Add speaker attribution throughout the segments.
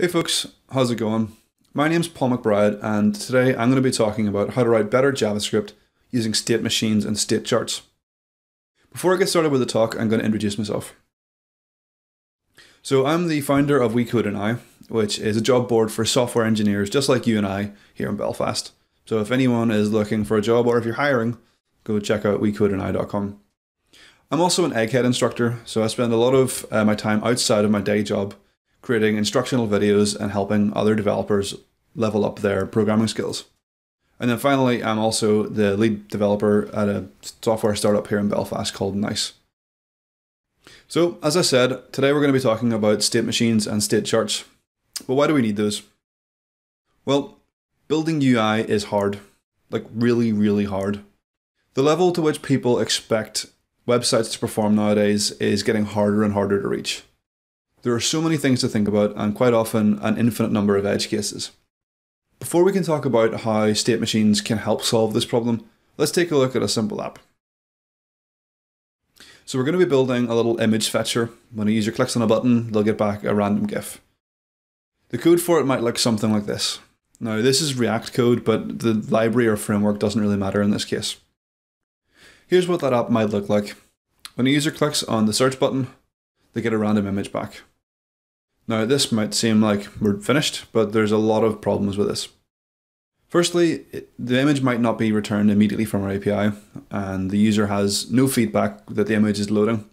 Speaker 1: Hey folks, how's it going? My name's Paul McBride, and today I'm going to be talking about how to write better JavaScript using state machines and state charts. Before I get started with the talk, I'm going to introduce myself. So, I'm the founder of WeCode NI, which is a job board for software engineers just like you and I here in Belfast. So, if anyone is looking for a job or if you're hiring, go check out WeCodeNI.com. I'm also an egghead instructor, so I spend a lot of uh, my time outside of my day job creating instructional videos and helping other developers level up their programming skills. And then finally, I'm also the lead developer at a software startup here in Belfast called Nice. So, as I said, today we're going to be talking about state machines and state charts. But why do we need those? Well, building UI is hard, like really, really hard. The level to which people expect websites to perform nowadays is getting harder and harder to reach. There are so many things to think about, and quite often an infinite number of edge cases. Before we can talk about how state machines can help solve this problem, let's take a look at a simple app. So we're going to be building a little image fetcher. When a user clicks on a button, they'll get back a random GIF. The code for it might look something like this. Now, this is React code, but the library or framework doesn't really matter in this case. Here's what that app might look like. When a user clicks on the search button, they get a random image back. Now, this might seem like we're finished, but there's a lot of problems with this. Firstly, the image might not be returned immediately from our API, and the user has no feedback that the image is loading.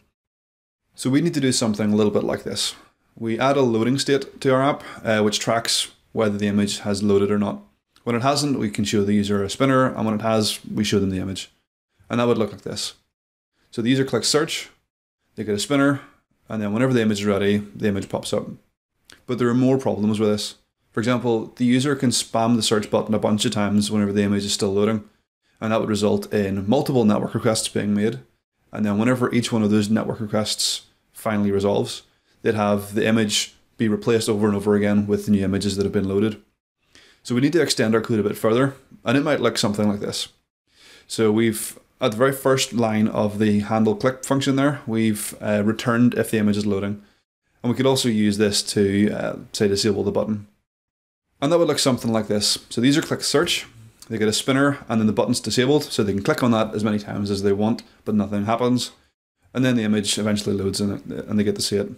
Speaker 1: So we need to do something a little bit like this. We add a loading state to our app, uh, which tracks whether the image has loaded or not. When it hasn't, we can show the user a spinner, and when it has, we show them the image. And that would look like this. So the user clicks search, they get a spinner, and then whenever the image is ready, the image pops up. But there are more problems with this. For example, the user can spam the search button a bunch of times whenever the image is still loading, and that would result in multiple network requests being made. And then whenever each one of those network requests finally resolves, they'd have the image be replaced over and over again with the new images that have been loaded. So we need to extend our code a bit further, and it might look something like this. So we've at the very first line of the handle click function there, we've uh, returned if the image is loading. And we could also use this to, uh, say, disable the button. And that would look something like this. So these are click search, they get a spinner, and then the button's disabled, so they can click on that as many times as they want, but nothing happens. And then the image eventually loads in it, and they get to see it.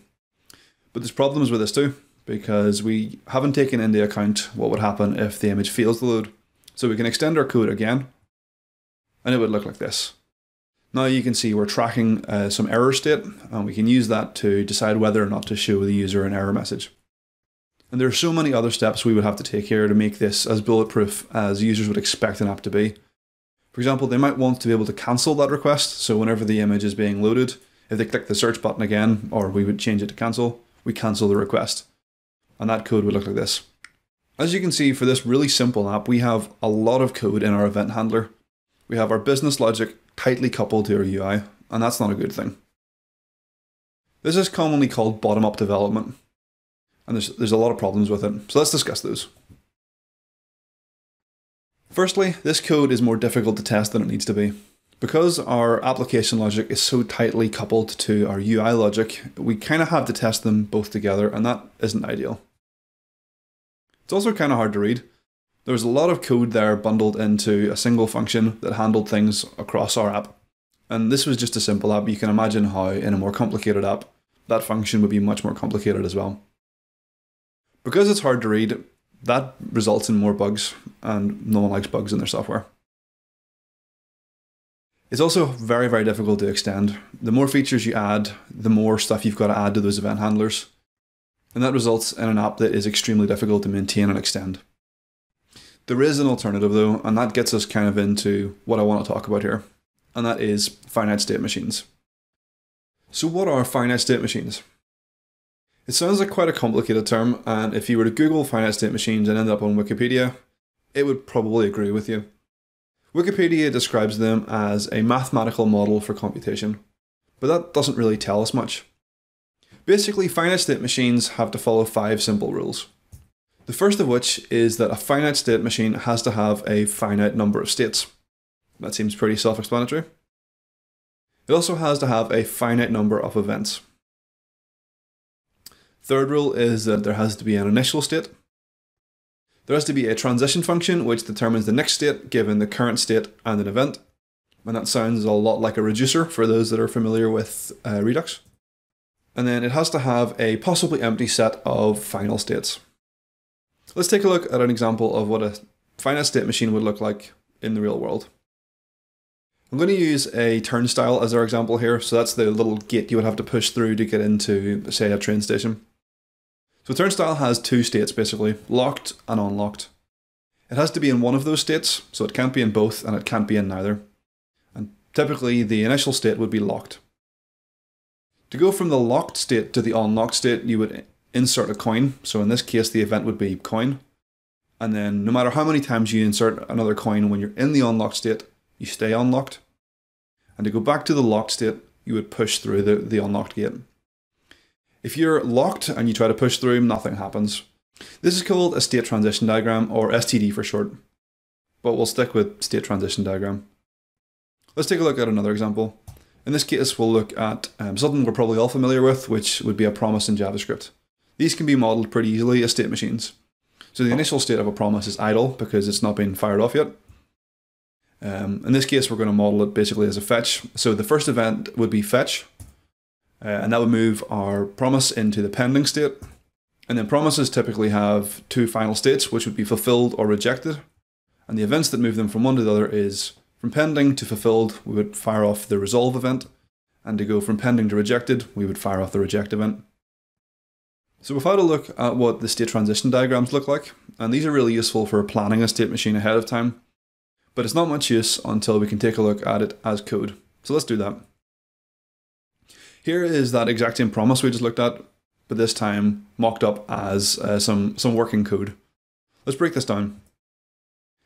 Speaker 1: But there's problems with this too, because we haven't taken into account what would happen if the image fails to load. So we can extend our code again, and it would look like this. Now you can see we're tracking uh, some error state, and we can use that to decide whether or not to show the user an error message. And there are so many other steps we would have to take here to make this as bulletproof as users would expect an app to be. For example, they might want to be able to cancel that request, so whenever the image is being loaded, if they click the search button again, or we would change it to cancel, we cancel the request. And that code would look like this. As you can see, for this really simple app, we have a lot of code in our event handler. We have our business logic tightly coupled to our UI, and that's not a good thing. This is commonly called bottom up development, and there's, there's a lot of problems with it, so let's discuss those. Firstly, this code is more difficult to test than it needs to be. Because our application logic is so tightly coupled to our UI logic, we kind of have to test them both together, and that isn't ideal. It's also kind of hard to read. There was a lot of code there bundled into a single function that handled things across our app. And this was just a simple app. You can imagine how, in a more complicated app, that function would be much more complicated as well. Because it's hard to read, that results in more bugs, and no one likes bugs in their software. It's also very, very difficult to extend. The more features you add, the more stuff you've got to add to those event handlers. And that results in an app that is extremely difficult to maintain and extend. There is an alternative though, and that gets us kind of into what I want to talk about here, and that is finite state machines. So, what are finite state machines? It sounds like quite a complicated term, and if you were to Google finite state machines and end up on Wikipedia, it would probably agree with you. Wikipedia describes them as a mathematical model for computation, but that doesn't really tell us much. Basically, finite state machines have to follow five simple rules. The first of which is that a finite state machine has to have a finite number of states. That seems pretty self explanatory. It also has to have a finite number of events. Third rule is that there has to be an initial state. There has to be a transition function which determines the next state given the current state and an event. And that sounds a lot like a reducer for those that are familiar with uh, Redux. And then it has to have a possibly empty set of final states. Let's take a look at an example of what a finite state machine would look like in the real world. I'm going to use a turnstile as our example here. So that's the little gate you would have to push through to get into, say, a train station. So a turnstile has two states basically, locked and unlocked. It has to be in one of those states, so it can't be in both and it can't be in neither. And typically the initial state would be locked. To go from the locked state to the unlocked state, you would insert a coin. So in this case, the event would be coin. And then no matter how many times you insert another coin when you're in the unlocked state, you stay unlocked. And to go back to the locked state, you would push through the, the unlocked gate. If you're locked and you try to push through, nothing happens. This is called a state transition diagram, or STD for short. But we'll stick with state transition diagram. Let's take a look at another example. In this case, we'll look at um, something we're probably all familiar with, which would be a promise in JavaScript. These can be modeled pretty easily as state machines. So the initial state of a promise is idle because it's not been fired off yet. Um, in this case, we're going to model it basically as a fetch. So the first event would be fetch, uh, and that would move our promise into the pending state. And then promises typically have two final states, which would be fulfilled or rejected. And the events that move them from one to the other is from pending to fulfilled, we would fire off the resolve event. And to go from pending to rejected, we would fire off the reject event. So we've had a look at what the state transition diagrams look like, and these are really useful for planning a state machine ahead of time, but it's not much use until we can take a look at it as code. So let's do that. Here is that exact same promise we just looked at, but this time mocked up as uh, some, some working code. Let's break this down.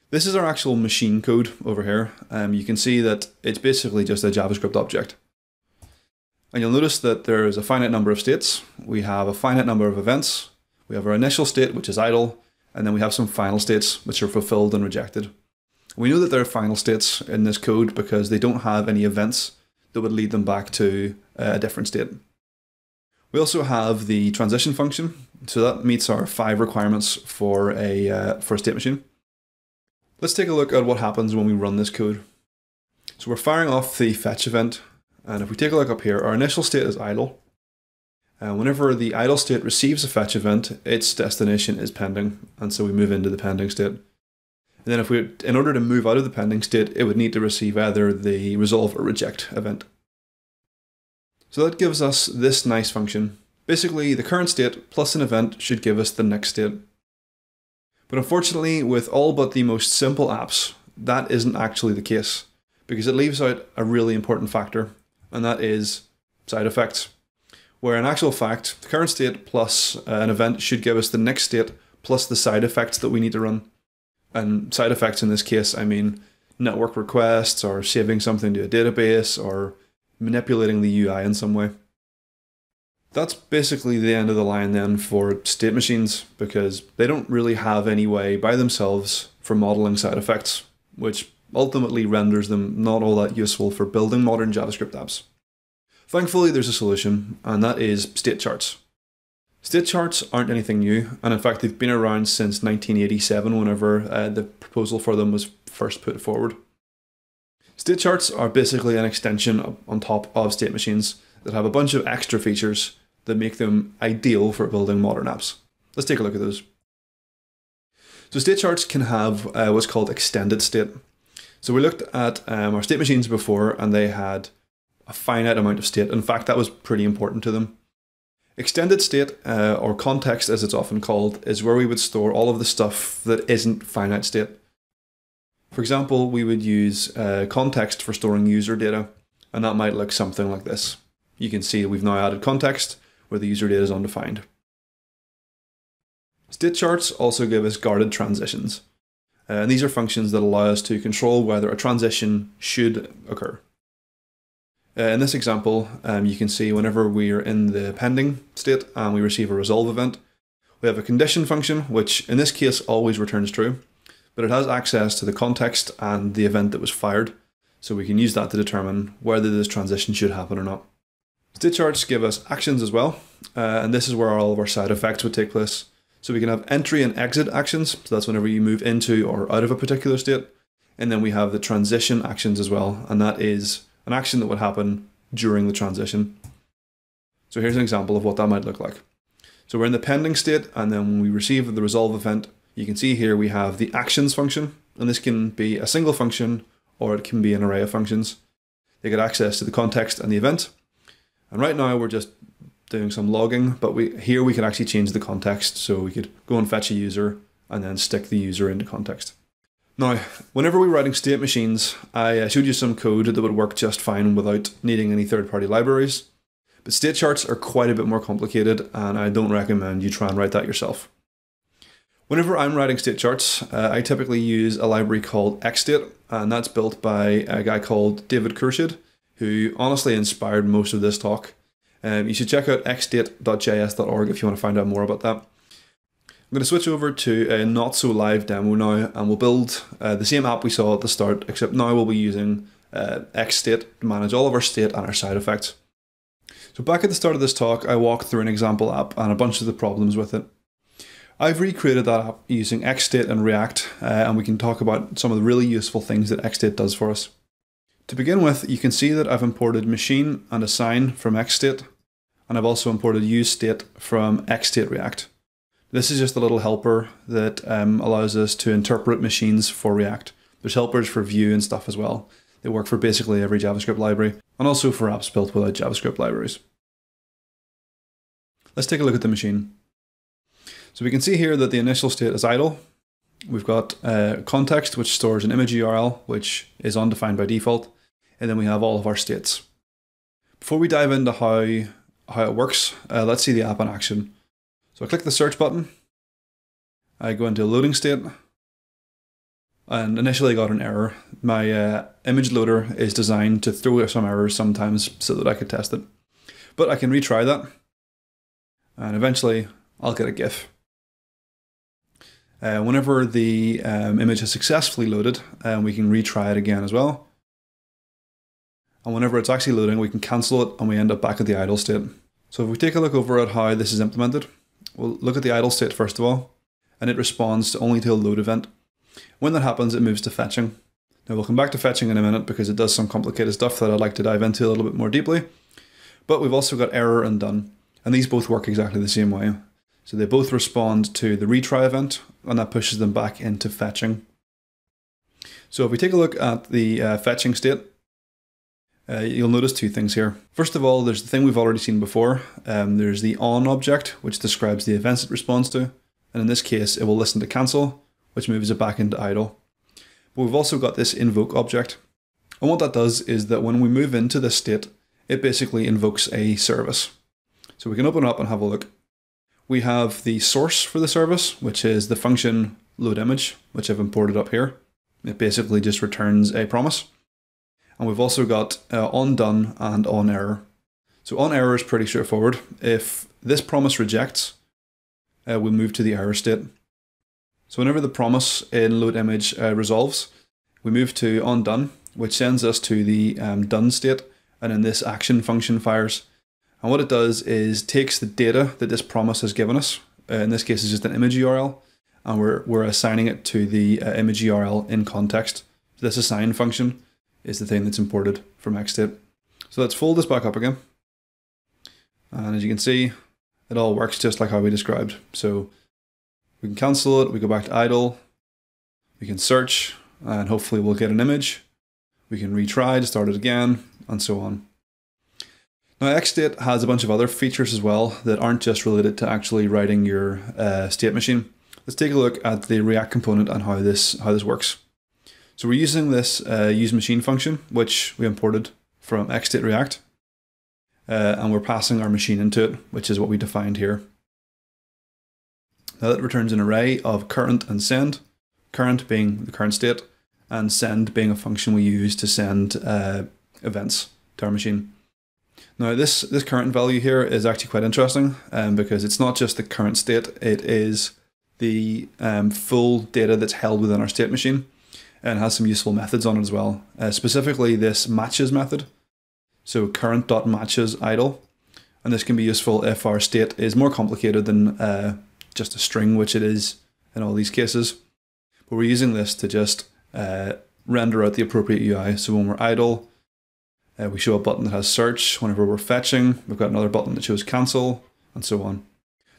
Speaker 1: This is our actual machine code over here. Um, you can see that it's basically just a JavaScript object. And you'll notice that there is a finite number of states. We have a finite number of events. We have our initial state, which is idle, and then we have some final states, which are fulfilled and rejected. We know that there are final states in this code because they don't have any events that would lead them back to a different state. We also have the transition function, so that meets our five requirements for a, uh, for a state machine. Let's take a look at what happens when we run this code. So we're firing off the fetch event, and if we take a look up here, our initial state is idle. And whenever the idle state receives a fetch event, its destination is pending. And so we move into the pending state. And then if we, in order to move out of the pending state, it would need to receive either the resolve or reject event. So that gives us this nice function. Basically, the current state plus an event should give us the next state. But unfortunately, with all but the most simple apps, that isn't actually the case, because it leaves out a really important factor, and that is side effects. Where in actual fact, the current state plus uh, an event should give us the next state plus the side effects that we need to run. And side effects in this case, I mean network requests or saving something to a database or manipulating the UI in some way. That's basically the end of the line then for state machines because they don't really have any way by themselves for modeling side effects, which ultimately renders them not all that useful for building modern JavaScript apps. Thankfully, there's a solution, and that is state charts. State charts aren't anything new, and in fact, they've been around since 1987 whenever uh, the proposal for them was first put forward. State charts are basically an extension on top of state machines that have a bunch of extra features that make them ideal for building modern apps. Let's take a look at those. So state charts can have uh, what's called extended state. So we looked at um, our state machines before and they had a finite amount of state. In fact, that was pretty important to them. Extended state, uh, or context as it's often called, is where we would store all of the stuff that isn't finite state. For example, we would use uh, context for storing user data, and that might look something like this. You can see we've now added context where the user data is undefined. State charts also give us guarded transitions. Uh, and these are functions that allow us to control whether a transition should occur. Uh, in this example, um, you can see whenever we are in the pending state and we receive a resolve event, we have a condition function, which in this case always returns true, but it has access to the context and the event that was fired, so we can use that to determine whether this transition should happen or not. State charts give us actions as well, uh, and this is where all of our side effects would take place. So we can have entry and exit actions, so that's whenever you move into or out of a particular state. And then we have the transition actions as well, and that is an action that would happen during the transition. So here's an example of what that might look like. So we're in the pending state, and then when we receive the resolve event, you can see here we have the actions function, and this can be a single function or it can be an array of functions. They get access to the context and the event. And right now we're just doing some logging, but we here we can actually change the context. So we could go and fetch a user and then stick the user into context. Now, whenever we're writing state machines, I showed you some code that would work just fine without needing any third-party libraries. But state charts are quite a bit more complicated, and I don't recommend you try and write that yourself. Whenever I'm writing state charts, uh, I typically use a library called XState, and that's built by a guy called David Khurshid, who honestly inspired most of this talk. Um, you should check out xstate.js.org if you want to find out more about that. I'm going to switch over to a not so live demo now, and we'll build uh, the same app we saw at the start, except now we'll be using uh, XState to manage all of our state and our side effects. So back at the start of this talk, I walked through an example app and a bunch of the problems with it. I've recreated that app using XState and React, uh, and we can talk about some of the really useful things that XState does for us. To begin with, you can see that I've imported machine and assign from XState, and I've also imported useState from XState React. This is just a little helper that um, allows us to interpret machines for React. There's helpers for Vue and stuff as well. They work for basically every JavaScript library, and also for apps built without JavaScript libraries. Let's take a look at the machine. So we can see here that the initial state is idle. We've got uh, context, which stores an image URL, which is undefined by default. And then we have all of our states. Before we dive into how, how it works, uh, let's see the app in action. So I click the search button. I go into a loading state. And initially I got an error. My uh, image loader is designed to throw some errors sometimes so that I could test it. But I can retry that. And eventually I'll get a GIF. Uh, whenever the um, image is successfully loaded, um, we can retry it again as well. And whenever it's actually loading, we can cancel it and we end up back at the idle state. So if we take a look over at how this is implemented, we'll look at the idle state first of all, and it responds to only to a load event. When that happens, it moves to fetching. Now we'll come back to fetching in a minute because it does some complicated stuff that I'd like to dive into a little bit more deeply. But we've also got error and done, and these both work exactly the same way. So they both respond to the retry event, and that pushes them back into fetching. So if we take a look at the uh, fetching state, uh, you'll notice two things here. First of all, there's the thing we've already seen before. Um, there's the on object, which describes the events it responds to. And in this case, it will listen to cancel, which moves it back into idle. But we've also got this invoke object. And what that does is that when we move into this state, it basically invokes a service. So we can open it up and have a look we have the source for the service, which is the function load image, which I've imported up here. It basically just returns a promise. And we've also got uh, on done and on error. So on error is pretty straightforward. If this promise rejects, uh, we move to the error state. So whenever the promise in load image uh, resolves, we move to on done, which sends us to the um, done state. And then this action function fires and what it does is takes the data that this promise has given us, uh, in this case it's just an image URL, and we're, we're assigning it to the uh, image URL in context. This assign function is the thing that's imported from XState. So let's fold this back up again. And as you can see, it all works just like how we described. So we can cancel it, we go back to idle, we can search, and hopefully we'll get an image. We can retry to start it again, and so on. Now, XState has a bunch of other features as well that aren't just related to actually writing your uh, state machine. Let's take a look at the React component and how this how this works. So we're using this uh, use machine function, which we imported from XState React, uh, and we're passing our machine into it, which is what we defined here. Now that returns an array of current and send, current being the current state, and send being a function we use to send uh, events to our machine. Now this, this current value here is actually quite interesting um, because it's not just the current state, it is the um, full data that's held within our state machine and has some useful methods on it as well. Uh, specifically this matches method. So current dot matches idle. And this can be useful if our state is more complicated than uh, just a string, which it is in all these cases. But we're using this to just uh, render out the appropriate UI. So when we're idle, uh, we show a button that has search. Whenever we're fetching, we've got another button that shows cancel, and so on.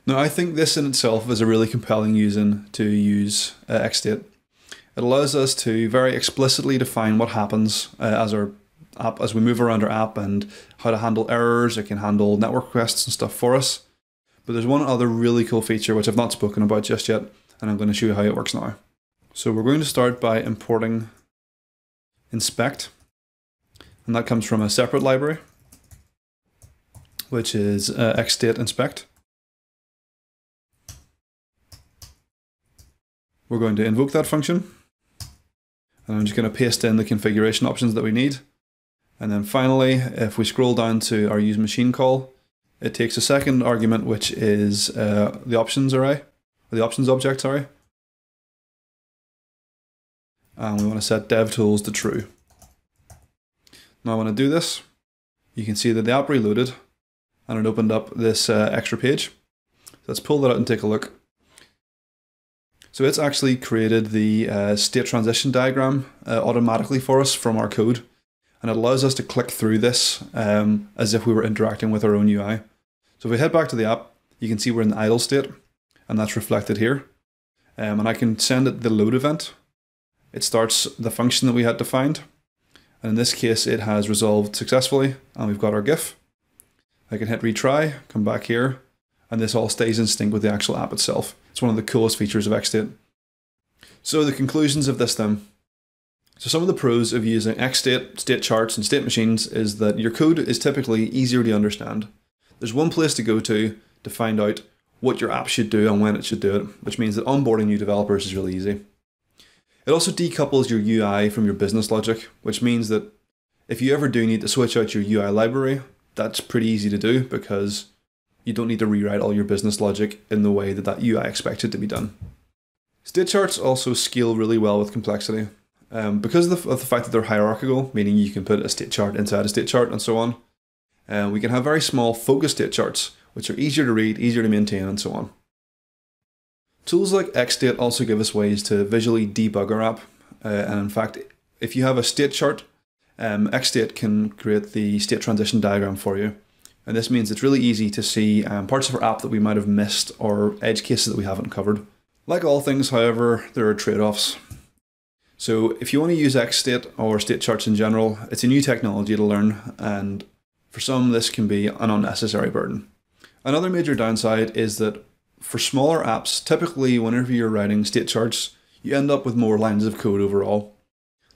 Speaker 1: Now, I think this in itself is a really compelling reason to use uh, XState. It allows us to very explicitly define what happens uh, as our app as we move around our app and how to handle errors. It can handle network requests and stuff for us. But there's one other really cool feature which I've not spoken about just yet, and I'm going to show you how it works now. So we're going to start by importing inspect, and that comes from a separate library, which is uh, xstate inspect. We're going to invoke that function, and I'm just going to paste in the configuration options that we need. And then finally, if we scroll down to our use machine call, it takes a second argument, which is uh, the options array, or the options object, sorry. And we want to set DevTools to true. Now when I do this, you can see that the app reloaded and it opened up this uh, extra page. So let's pull that out and take a look. So it's actually created the uh, state transition diagram uh, automatically for us from our code and it allows us to click through this um, as if we were interacting with our own UI. So if we head back to the app, you can see we're in the idle state, and that's reflected here. Um, and I can send it the load event. It starts the function that we had defined, and in this case, it has resolved successfully, and we've got our GIF. I can hit retry, come back here, and this all stays in sync with the actual app itself. It's one of the coolest features of XState. So the conclusions of this then. So some of the pros of using XState, state charts, and state machines is that your code is typically easier to understand. There's one place to go to to find out what your app should do and when it should do it, which means that onboarding new developers is really easy. It also decouples your UI from your business logic, which means that if you ever do need to switch out your UI library, that's pretty easy to do because you don't need to rewrite all your business logic in the way that that UI expects it to be done. State charts also scale really well with complexity. Um, because of the, of the, fact that they're hierarchical, meaning you can put a state chart inside a state chart and so on, uh, we can have very small focus state charts, which are easier to read, easier to maintain, and so on. Tools like XState also give us ways to visually debug our app. Uh, and in fact, if you have a state chart, um, XState can create the state transition diagram for you. And this means it's really easy to see um, parts of our app that we might have missed or edge cases that we haven't covered. Like all things, however, there are trade offs. So if you want to use XState or state charts in general, it's a new technology to learn, and for some, this can be an unnecessary burden. Another major downside is that for smaller apps, typically whenever you're writing state charts, you end up with more lines of code overall.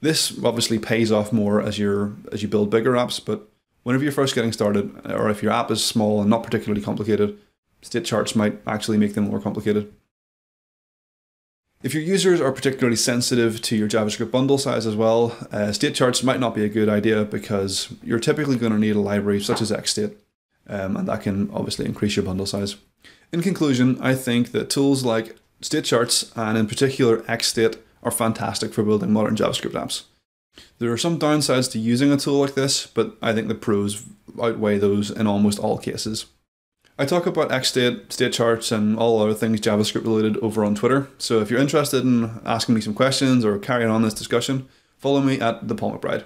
Speaker 1: This obviously pays off more as you as you build bigger apps, but whenever you're first getting started, or if your app is small and not particularly complicated, state charts might actually make them more complicated. If your users are particularly sensitive to your JavaScript bundle size as well, uh, state charts might not be a good idea because you're typically going to need a library such as XState, um, and that can obviously increase your bundle size. In conclusion, I think that tools like state charts and in particular XState are fantastic for building modern JavaScript apps. There are some downsides to using a tool like this, but I think the pros outweigh those in almost all cases. I talk about XState, state charts, and all other things JavaScript related over on Twitter. So if you're interested in asking me some questions or carrying on this discussion, follow me at the Paul McBride.